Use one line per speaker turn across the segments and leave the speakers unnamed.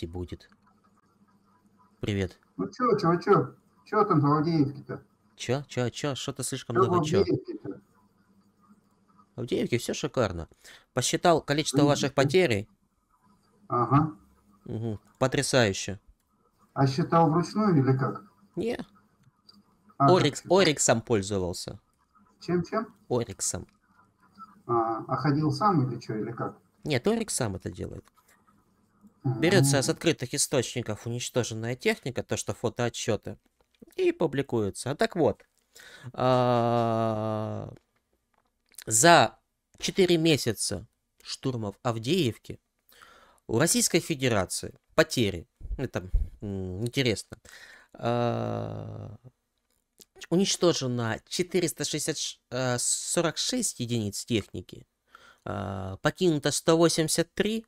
И будет. Привет.
Ну чё, чувачок, чё там в Авдеевке-то?
Чё, чё, чё? Что-то слишком
Чё
много чё. В Авдеевке все шикарно. Посчитал количество
Мгм.
ваших потерь.
Ага.
Мгм. Потрясающе.
А считал вручную или как?
Не,
А,
Орикс? Ориксом пользовался.
Чем-чем?
Ориксом.
А, а ходил сам или что, или как?
Нет, Орикс сам это делает. Берется с
А,
открытых источников уничтоженная техника, то что фотоотчеты, и публикуется. А так вот, а, за 4 месяца штурмов Авдеевки у Российской Федерации потери, это интересно, а, уничтожено 446 единиц техники, а, покинуто 183,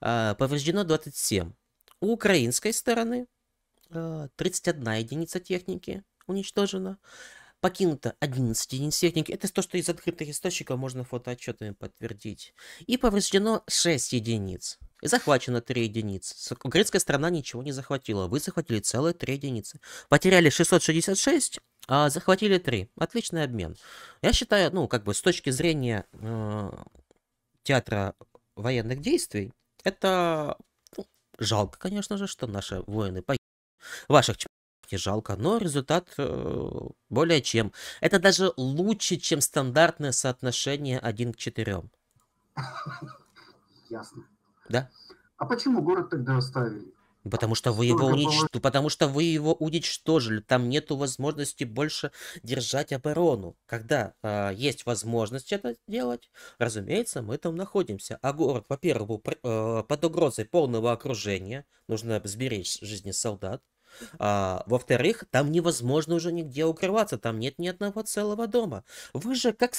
а, повреждено 27. У украинской стороны а, 31 единица техники уничтожена. Покинуто 11 единиц техники. Это то, что из открытых источников можно фотоотчетами подтвердить. И повреждено 6 единиц. И захвачено 3 единицы. С- Украинская сторона ничего не захватила. Вы захватили целые 3 единицы. Потеряли 666, а захватили 3. Отличный обмен. Я считаю, ну, как бы с точки зрения э, театра военных действий, это ну, жалко, конечно же, что наши воины погибли. Ваших не жалко, но результат э, более чем. Это даже лучше, чем стандартное соотношение 1 к 4.
Ясно.
Да?
А почему город тогда оставили?
Потому что вы его
Столько
унич...
поло-
потому что вы его уничтожили. Там нету возможности больше держать оборону. Когда а, есть возможность это делать, разумеется, мы там находимся. А город, во-первых, был э, под угрозой полного окружения. Нужно сберечь жизни солдат. А, во-вторых, там невозможно уже нигде укрываться. Там нет ни одного целого дома. Вы же как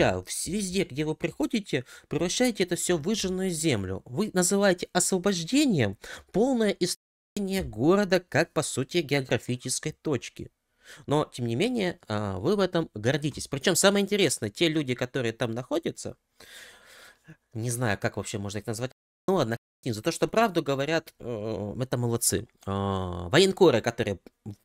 вс- Везде, где вы приходите, превращаете это все в выжженную землю. Вы называете освобождением полное истребление города как, по сути, географической точки. Но, тем не менее, а, вы в этом гордитесь. Причем самое интересное, те люди, которые там находятся, не знаю, как вообще можно их назвать, ну ладно, хрен, за то, что правду говорят, э, это молодцы. А, Военкоры, которые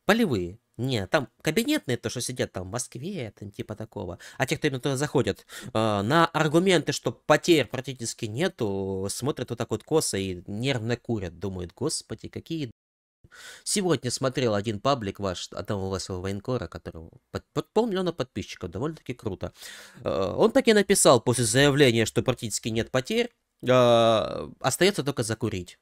полевые, не, там кабинетные, то, что сидят там в Москве, там типа такого. А те, кто именно туда заходят, а, на аргументы, что потерь практически нету, смотрят вот так вот косо и нервно курят. Думают, господи, какие... д***». Сегодня смотрел один паблик ваш, одного вашего военкора, которого под, под полмиллиона подписчиков, довольно-таки круто. Э, Он так и написал после заявления, что практически нет потерь, э, остается только закурить.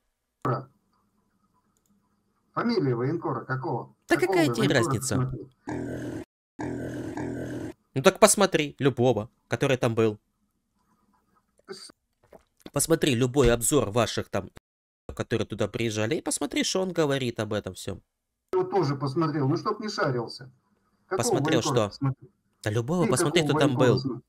Фамилия военкора какого?
Да
Какого
какая тебе разница? Ну так посмотри, любого, который там был. Посмотри любой обзор ваших там, которые туда приезжали, и посмотри, что он говорит об этом всем.
Я его тоже посмотрел, ну чтоб не шарился. Какого
Посмотрел что?
посмотрел?
Да любого,
Ты
посмотри, кто там был.
смо-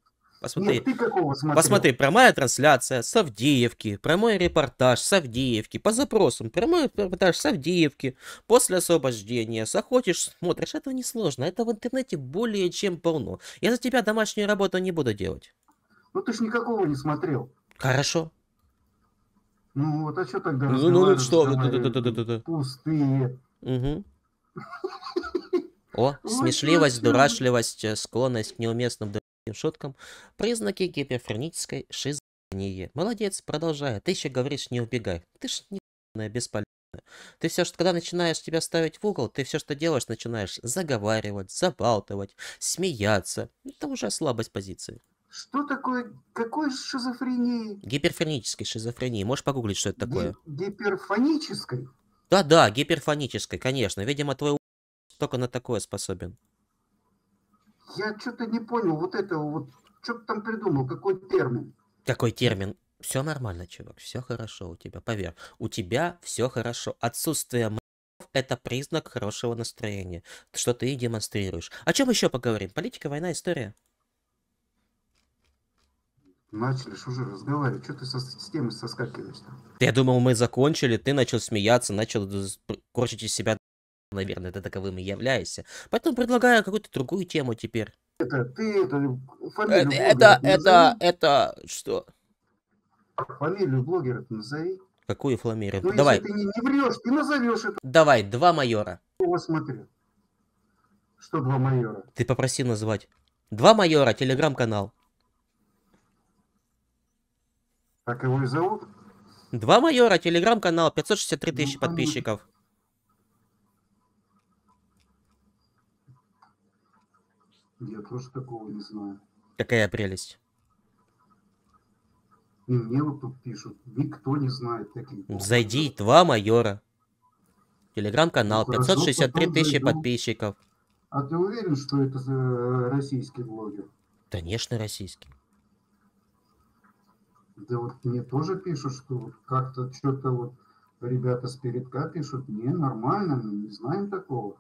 Посмотри.
Нет, ты какого смотрел?
Посмотри, прямая трансляция с Авдеевки, прямой репортаж с Авдеевки, по запросам, прямой репортаж с Авдеевки, после освобождения, заходишь, смотришь, это несложно, это в интернете более чем полно. Я за тебя домашнюю работу не буду делать.
Ну ты ж никакого не смотрел.
Хорошо.
Ну вот, а что тогда
Ну, ну, ну, что да-да-да-да-да.
Пустые.
Угу. О, смешливость, дурашливость, э, склонность к неуместным шуткам, признаки гиперфренической шизофрении. Молодец, продолжай. Ты еще говоришь, не убегай. Ты ж не бесполезная. Ты все, что когда начинаешь тебя ставить в угол, ты все, что делаешь, начинаешь заговаривать, забалтывать, смеяться. Это уже слабость позиции.
Что такое, какой шизофрении?
Гиперфренической шизофрении. Можешь погуглить, что это такое?
Ги- гиперфонической?
Да-да, гиперфонической, конечно. Видимо, твой только на такое способен.
Я что-то не понял вот этого вот. Что ты там придумал? Какой термин?
Какой термин? Все нормально, чувак, все хорошо у тебя, поверь. У тебя все хорошо. Отсутствие это признак хорошего настроения, что ты и демонстрируешь. О чем еще поговорим? Политика, война, история.
Начали ж уже разговаривать. Что ты со с темы соскакиваешь-то?
Я думал, мы закончили, ты начал смеяться, начал корчить из себя, наверное, ты таковым и являешься. Поэтому предлагаю какую-то другую тему теперь.
это, ты это,
Это,
фамилию
это,
блогера
это,
назови.
это, что?
Фамилию блогера назови.
Какую фламерию?
Ну, если
Давай,
ты не, не врешь, ты назовешь это.
давай, два майора.
Его смотрю. Что два майора?
Ты попросил назвать. Два майора, телеграм-канал.
Как его и зовут?
Два майора, телеграм-канал, 563
Ну,
тысячи
понятно.
подписчиков.
Я тоже такого не знаю.
Какая прелесть.
И мне вот тут пишут, никто не знает таких.
Зайди, два майора. Телеграм-канал,
Ну, хорошо,
563
потом
тысячи
зайду.
подписчиков.
А ты уверен, что это э, российский блогер?
Конечно, российский.
Да вот мне тоже пишут, что вот как-то что-то вот ребята с передка пишут, не, нормально, мы не знаем такого.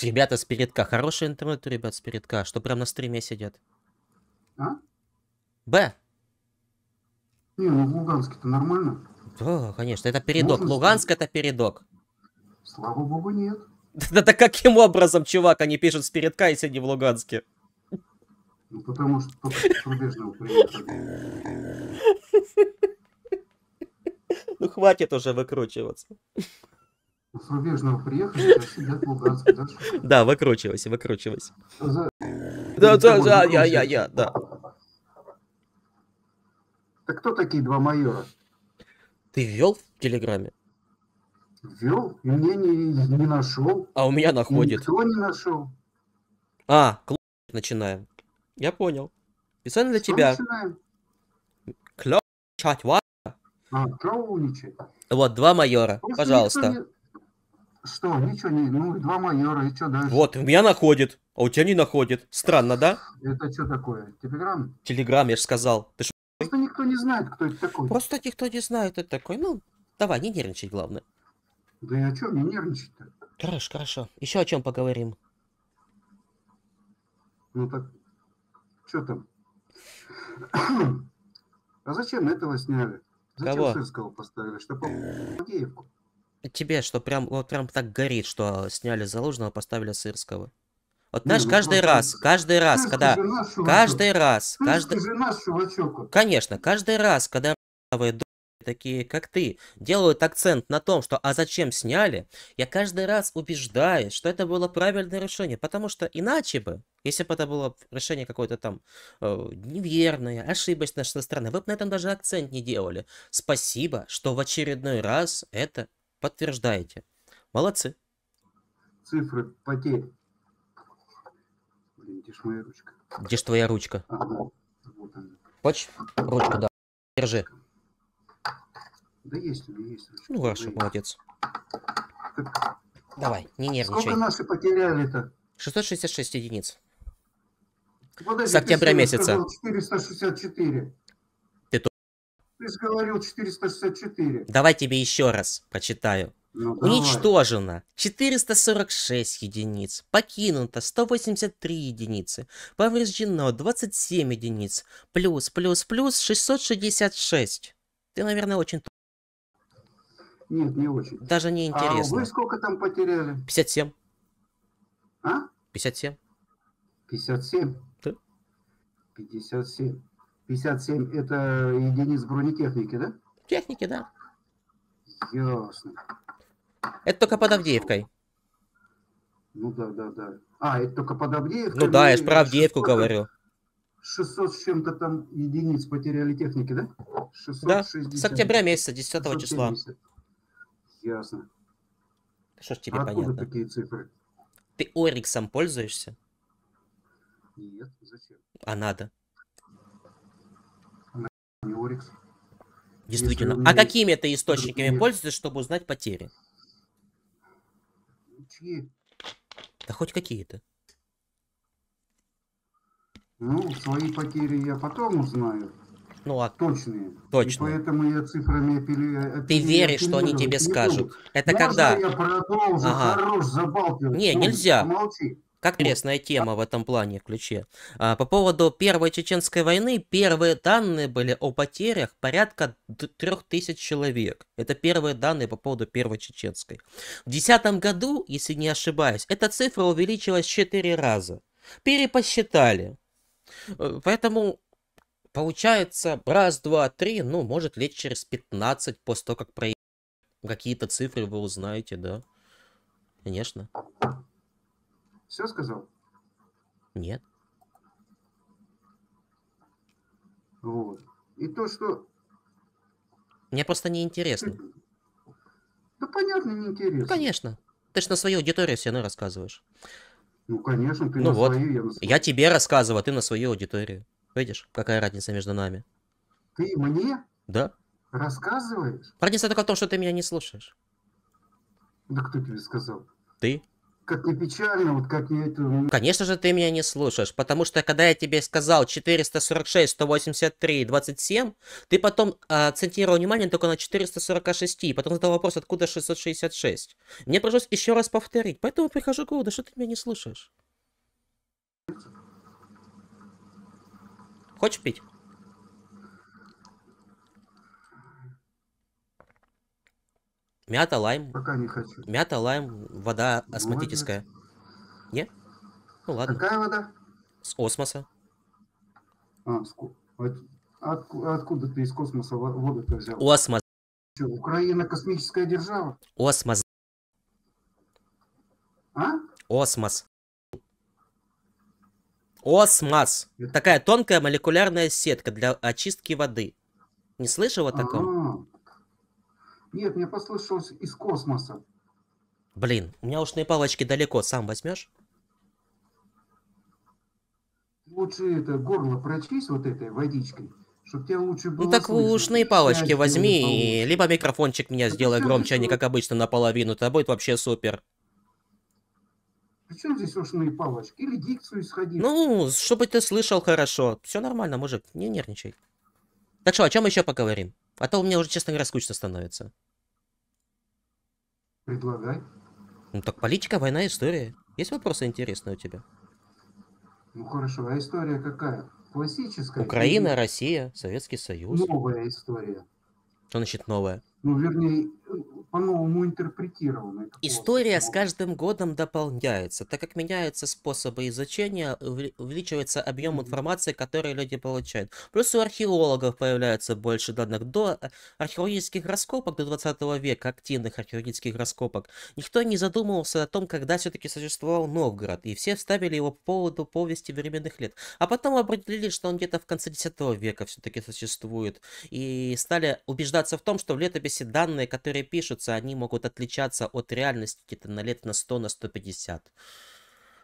Ребята с передка, хороший интернет у ребят с передка, что прям на стриме сидят.
А?
Б.
Не, ну в Луганске-то нормально.
Да, конечно, это передок.
Можно
Луганск это передок.
Слава богу, нет.
Да, да каким образом, чувак, они пишут с передка, если не в Луганске?
Ну, потому что только с рубежного приехали.
Ну хватит уже выкручиваться.
С рубежного приехали, сидят в Луганске. Да,
Да, выкручивайся, выкручивайся.
за-
Да, да, да, я, я, я, да.
Так кто такие два майора?
Ты ввел в Телеграме?
Ввел, и мне не, не нашел.
А у меня
И
находит.
Никто не нашел.
А, кло... начинаем. Я понял. Специально для
Что
тебя.
начинаем?
Клё... чать, ва-
А, клоуничать.
Вот, два майора,
Просто
пожалуйста.
Что, ничего не... Ну, и два майора, и что дальше?
Вот, у меня находит, а у тебя не находит. Странно, да?
Это что такое? Телеграм?
Телеграм, я же сказал. Ты ж...
Просто никто не знает, кто это такой.
Просто никто не знает, кто это такой. Ну, давай, не нервничай, главное.
Да и о чем мне нервничать-то?
Хорошо, хорошо. Еще о чем поговорим?
Ну так, что там? А зачем этого сняли? Зачем
Кого?
Сырского поставили? Чтобы Агеевку.
Тебе что, прям, вот прям так горит, что сняли Залужного, поставили Сырского. Вот знаешь,
ну
каждый
просто
раз, каждый раз, когда... Каждый раз, каждый...
чувачок. вот.
Конечно, каждый раз, когда такие, как ты, делают акцент на том, что «а зачем сняли?», я каждый раз убеждаюсь, что это было правильное решение, потому что иначе бы, если бы это было решение какое-то там э, неверное, ошибочное с нашей стороны, вы бы на этом даже акцент не делали. Спасибо, что в очередной раз это подтверждаете. Молодцы.
Цифры потерь. Блин, где ж моя ручка?
Где ж твоя ручка?
А, вот, она.
Хочешь? Ручку, да. Держи.
Да есть у меня есть ручка.
Ну, хорошо,
Да
молодец.
Так,
Давай, не нервничай.
Сколько наши потеряли-то?
666 единиц.
Подожди,
С октября месяца.
сказал 464.
Ты
же говорил 464.
Давай тебе еще раз прочитаю.
Ну.
Уничтожено 446 единиц, покинуто 183 единицы, повреждено 27 единиц, плюс, плюс, плюс 666. Ты, наверное, очень...
Нет, не очень.
Даже не
А
интересно.
вы сколько там потеряли?
57.
А?
57.
57?
Да.
57. 57 это единиц бронетехники, да?
Техники, да.
Ясно.
Это только под Авдеевкой.
Ну да, да, да. А, это только под Авдеевкой?
Ну да, я же про Авдеевку
600
говорю.
600 с чем-то там единиц потеряли техники, да?
Да,
660.
с октября месяца, 10 числа.
670. Ясно.
Что ж тебе
А
понятно?
такие цифры?
Ты Ориксом пользуешься?
Нет, зачем?
А надо.
Не Орикс.
Действительно.
у
А
меня
какими ты источниками пользуешься, чтобы узнать потери?
Чьи?
Да хоть какие-то.
Ну, свои потери я потом узнаю.
Ну, а
Точные.
Точные.
И поэтому я цифрами апелли...
ты
апелли-
веришь, что они тебе скажут?
буду.
Это
Можно
когда?
я продолжу?
Ага.
Хорош забалтывать.
Не,
Ну,
нельзя.
Помолчи.
Как интересная тема в этом плане ключе. А, по поводу Первой Чеченской войны, первые данные были о потерях порядка д- трех тысяч человек. Это первые данные по поводу Первой Чеченской. В 2010 году, если не ошибаюсь, эта цифра увеличилась в 4 раза. перепосчитали. Э, Поэтому получается раз, два, три, ну, может лет через 15 после того, как про какие-то цифры вы узнаете, да. Конечно.
Все сказал?
Нет.
Вот. И то, что...
Мне просто не интересно.
Да понятно, неинтересно.
Ну, конечно. Ты ж на свою аудиторию все равно рассказываешь.
Ну, конечно, ты
Ну
на
вот.
свою, я на свою.
Я тебе рассказываю, а ты на свою аудиторию. Видишь, какая разница между нами?
Ты мне
Да?
рассказываешь?
Разница только в том, что ты меня не слушаешь.
Да кто тебе сказал?
Ты?
Как не печально, вот как не это...
Конечно же, ты меня не слушаешь, потому что когда я тебе сказал 446, 183 и 27, ты потом а, акцентировал внимание только на 446, и потом задал вопрос, откуда 666. Мне пришлось еще раз повторить, поэтому прихожу к выводу, что ты меня не слушаешь. Хочешь пить? Мята, лайм.
Пока не хочу.
Мята, лайм, вода астматическая. Не? Ну ладно.
Какая вода?
С осмоса.
А, от- отку- откуда ты из космоса во- воду-то взял?
Осмос.
Чё, Украина космическая держава?
Осмос.
А?
Осмос. Осмос.
Это-
Такая тонкая молекулярная сетка для очистки воды. Не слышал о таком?
А. Нет, мне послышалось из космоса.
Блин, у меня ушные палочки далеко, сам возьмешь?
Лучше это горло прочисть вот этой водичкой, чтобы тебя лучше было
Ну так
слышно.
ушные палочки
Счастье
возьми, и либо микрофончик меня
Это
сделай громче, а не как обычно наполовину, то будет вообще супер.
Причем здесь ушные палочки? Или дикцию исходи.
Ну, чтобы ты слышал хорошо. Все нормально, мужик, не нервничай. Так что, о чем еще поговорим? А то у меня уже, честно говоря, скучно становится.
Предлагай.
Ну так политика, война, история. Есть вопросы интересные у тебя?
Ну хорошо, а история какая? Классическая?
Украина,
или
Россия, Советский Союз.
Новая история.
Что значит новое?
Ну, вернее, по-новому интерпретирована. это
История с каждым годом дополняется, так как меняются способы изучения, уве- увеличивается объем информации, который люди получают. Плюс у археологов появляется больше данных. До археологических раскопок, до 20 века, активных археологических раскопок, никто не задумывался о том, когда все-таки существовал Новгород, и все вставили его по поводу повести временных лет. А потом определили, что он где-то в конце X века все-таки существует, и стали убеждаться в том, что в летописи данные, которые пишутся, они могут отличаться от реальности где-то на лет на 100, на 150.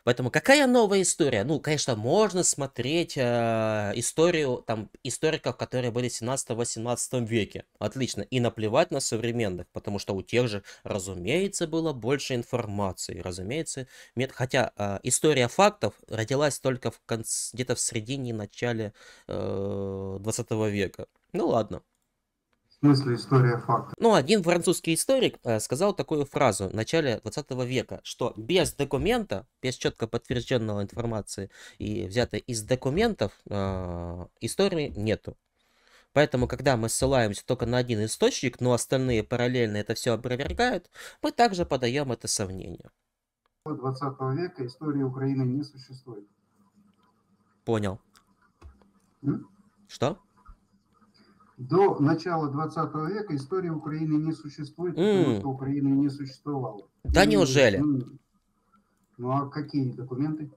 Поэтому какая новая история? Ну, конечно, можно смотреть э, историю там историков, которые были в 17-18 веке. Отлично. И наплевать на современных, потому что у тех же, разумеется, было больше информации. Разумеется, мет... хотя э, история фактов родилась только в конце, где-то в середине, начале э, 20 века. Ну ладно.
Смысле история фактов?
Ну, один французский историк э, сказал такую фразу в начале 20 века, что без документа, без четко подтвержденного информации и взятой из документов, э, истории нету. Поэтому, когда мы ссылаемся только на один источник, но остальные параллельно это все опровергают, мы также подаем это сомнение.
20 века истории Украины не существует.
Понял.
М?
Что?
До начала 20 века истории Украины не существует, потому
М.
что Украины не существовало.
Да
И,
неужели?
Ну, ну, а какие документы?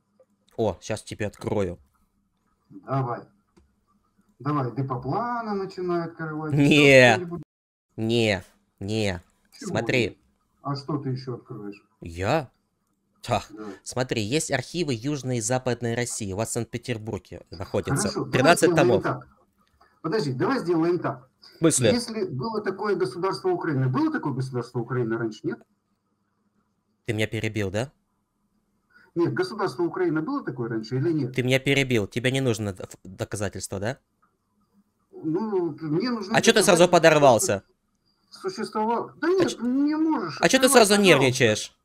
О, сейчас тебе открою.
Давай. Давай, Депоплана начинай открывать.
Не.
еще что-нибудь.
Не, не.
Чего
Смотри,
А что ты еще откроешь?
я? Та,
Да.
Смотри, есть архивы Южной и Западной России. У вас в Санкт-Петербурге находятся.
Хорошо, давай
13
сделаем
томов.
так. Подожди, давай сделаем так.
В смысле?
Если было такое государство Украины, было такое государство Украины раньше, нет?
Ты меня перебил, да?
Нет, государство Украины было такое раньше или нет?
Ты меня перебил. Тебе не нужно доказательства, да?
Ну, мне нужно...
А что ты сразу подорвался?
Существовало... Да нет,
ч-
не можешь.
А что ты сразу нервничаешь?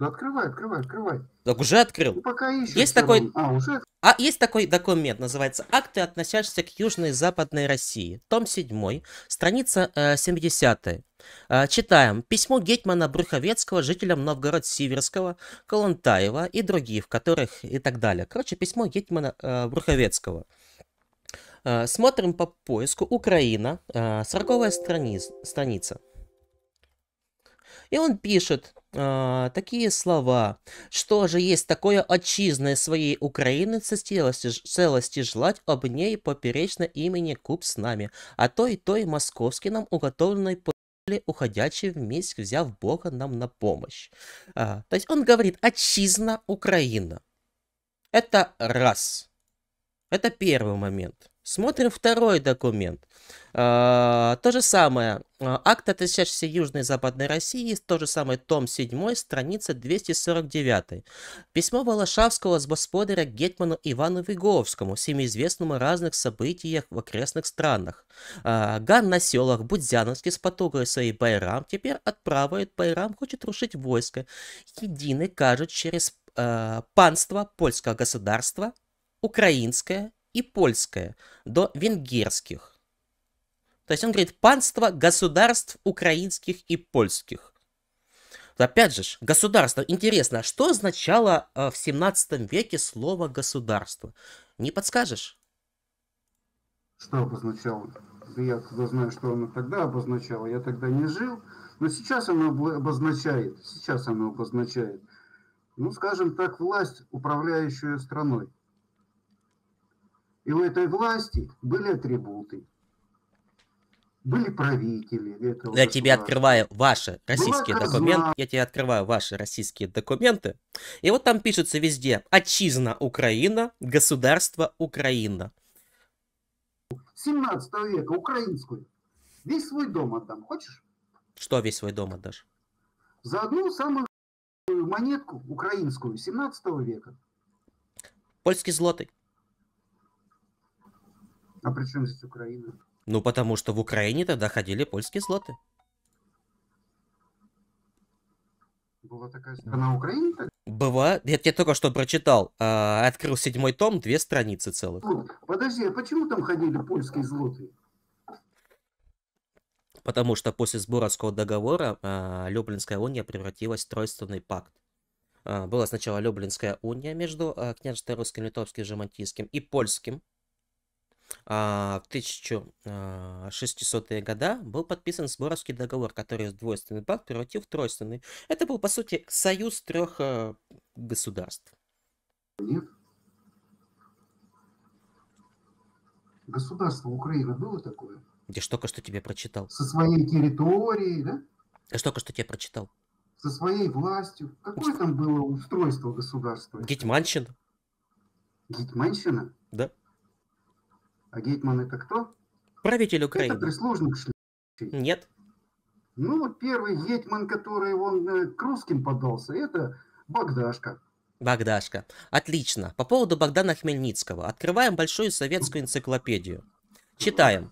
Да открывай, открывай, открывай.
Так уже открыл.
Ну, пока ищешь.
Есть такой-
равно. А, уже?
А есть такой документ, называется «Акты, относящиеся к Южной и Западной России». Том 7, страница э, 70. Э, читаем. Письмо Гетмана Брюховецкого жителям Новгород-Сиверского, Колонтаева и других, которых и так далее. Короче, письмо Гетмана э, Брюховецкого. Э, смотрим по поиску. Украина, э, 40 страниц, страница. И он пишет э, такие слова. Что же есть такое отчизны своей Украины целости, целости желать об ней поперечно имени куб с нами, а то и той московский нам уготовленной поле уходячий вместе взяв Бога нам на помощь. А, то есть он говорит отчизна Украина. Это раз. Это первый момент. Смотрим второй документ. А, то же самое. Акт, относящийся Южной и Западной России, то же самое, том 7, страница 249. Письмо Волошавского с господаря Гетману Ивану Виговскому, всем известному о разных событиях в окрестных странах. А, Ган на селах Будзяновский с потугой своей Байрам теперь отправляет Байрам, хочет рушить войско. Единый кажут через а, панство польского государства, украинское и польское, до венгерских. То есть он говорит панство государств украинских и польских. Опять же, государство. Интересно, а что означало э, в 17 веке слово государство? Не подскажешь?
Что обозначало? Я тогда знаю, что оно тогда обозначало. Я тогда не жил. Но сейчас оно обозначает. Сейчас оно обозначает. Ну, скажем так, власть, управляющую страной. И у этой власти были атрибуты. Были правители этого
Я тебе открываю ваши российские
казна.
документы. Я тебе открываю ваши российские документы. И вот там пишется везде Отчизна Украина, государство Украина.
17 века, украинскую. Весь свой дом отдам. Хочешь?
Что весь свой дом отдашь?
За одну самую монетку украинскую 17 века.
Польский злотый.
А при чем здесь Украина?
Ну, потому что в Украине тогда ходили польские злоты.
Была такая страна Украина?
Бывает. Я тебе только что прочитал. а, открыл седьмой том, две страницы целых.
Подожди, а почему там ходили польские злотые?
Потому что после Сборовского договора а, Люблинская уния превратилась в тройственный пакт. А, была сначала Люблинская уния между а, княжеством русским, литовским, жемантийским и польским. А, в 1600-е года был подписан Сборовский договор, который двойственный пакт превратил в тройственный. Это был, по сути, союз трех а, государств.
Нет. Государство Украина было такое?
Я ж только что тебе прочитал.
Со своей территорией, да?
Я только что тебе прочитал.
Со своей властью. Какое там было устройство государства?
Гетьманщина.
Гетьманщина?
Да.
А гетьман это кто?
Правитель
Это
Украины.
прислужник шли.
Нет.
Ну, вот первый гетьман, который он э, к русским подался, это Богдашка.
Богдашка. Отлично. По поводу Богдана Хмельницкого. Открываем большую советскую энциклопедию. Читаем.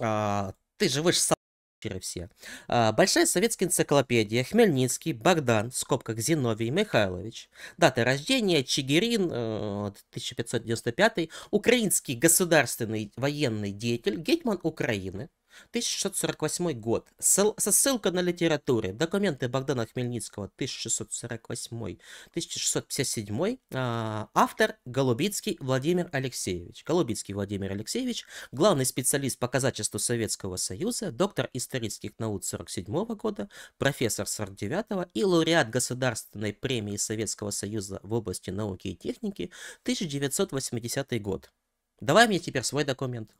А, ты же вы ж са- все. А, большая советская энциклопедия. Хмельницкий, Богдан, в скобках Зиновий Михайлович. Дата рождения Чигирин, э, 1595. Украинский государственный военный деятель, гетьман Украины. 1648 год. Со ссылкой на литературе. Документы Богдана Хмельницкого 1648-1657. А, автор Голубицкий Владимир Алексеевич. Голубицкий Владимир Алексеевич, главный специалист по казачеству Советского Союза, доктор исторических наук 47 года, профессор 49 и лауреат Государственной премии Советского Союза в области науки и техники 1980 год. Давай мне теперь свой документ.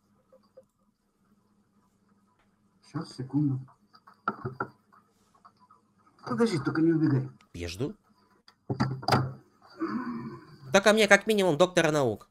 Сейчас, секунду. Подожди, только не убегай.
Я жду. Так а мне как минимум доктора наук.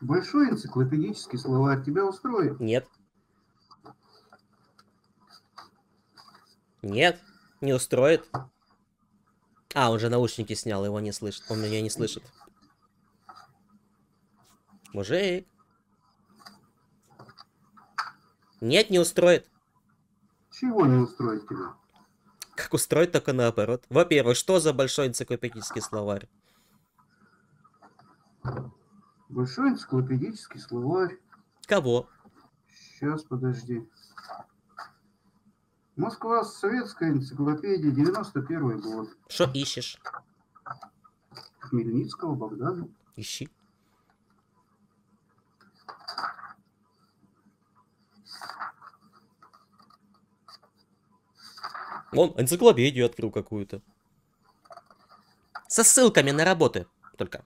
Большой энциклопедический словарь тебя устроит?
Нет. Нет, не устроит. А, он же наушники снял, его не слышит. Он меня не слышит. Мужик. Нет, не устроит.
Чего не устроит тебя?
Как устроить, только наоборот. Во-первых, что за большой энциклопедический словарь?
Большой энциклопедический словарь.
Кого?
Сейчас, подожди. Москва, советская энциклопедия, 91 год.
Что ищешь?
Хмельницкого, Богдана.
Ищи. Он энциклопедию открыл какую-то. Со ссылками на работы только.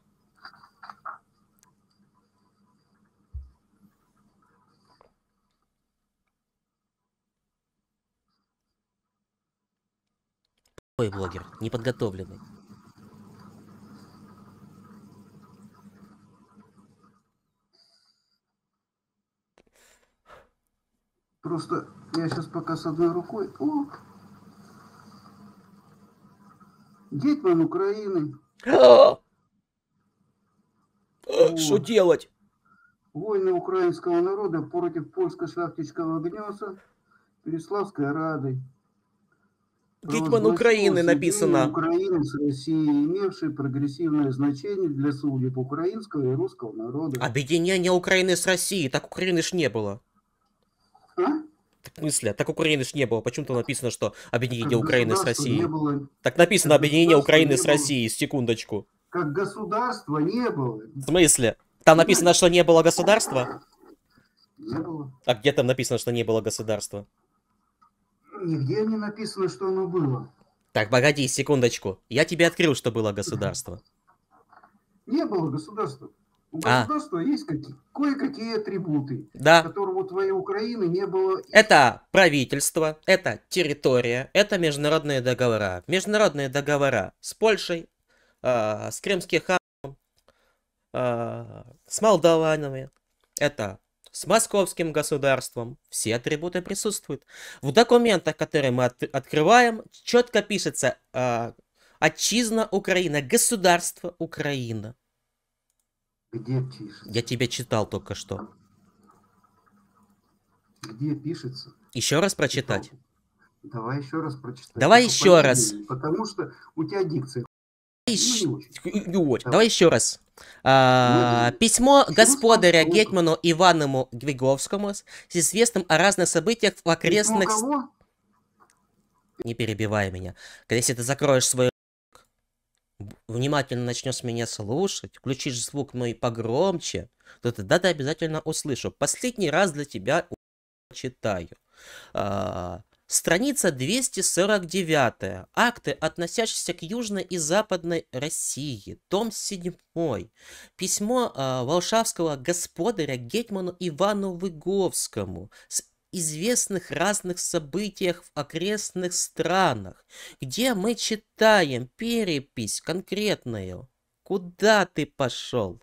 Ой, блогер, неподготовленный.
Просто я сейчас пока с одной рукой. О! Гетман Украины.
Что делать?
Войны украинского народа против польско-шляхтического гнезда Переславской Рады.
Гетман Украины написано.
Украины с Россией, имевшие прогрессивное значение для судеб украинского и русского народа.
Объединение Украины с Россией. Так Украины ж не было.
А?
Так, в смысле? Так Украины ж не было. Почему-то написано, что объединение
Как
Украины с Россией.
Было,
Так написано
как
объединение Украины с. Россией. Секундочку.
как государства не было.
В смысле? Там написано, что не было государства?
Не было.
А где там написано, что не было государства?
Нигде не написано, что оно было.
Так, погоди, секундочку. Я тебе открыл, что было государство.
Не было государства. У
А.
государства есть какие, кое-какие атрибуты,
Да.
которых у твоей Украины не было.
Это правительство, это территория, это международные договора. Международные договора с Польшей, а, с Крымским ханом, а, с Молдаванами, это с московским государством. Все атрибуты присутствуют. В документах, которые мы от- открываем, четко пишется а, Отчизна Украина, государство Украина.
Где пишется?
Я тебе читал только что.
Где пишется?
Еще раз прочитать.
Давай еще раз прочитай.
Давай
Только
еще раз.
Потому что у тебя дикция. Ну, очень. Давай.
Еще раз. А,
Ну,
письмо
чего
господаря? Гетману Иваному Гвиговскому с известным о разных событиях в
Письмо
окрестных... Не перебивай меня. Если ты закроешь свой внимательно начнешь меня слушать, включишь звук мой погромче, то тогда ты обязательно услышу. Последний раз для тебя читаю. А, Страница 249. Акты, относящиеся к Южной и Западной России. Том 7. Письмо а, Волшавского господаря Гетману Ивану Выговскому с известных разных событиях в окрестных странах, где мы читаем перепись конкретную. Куда ты пошел?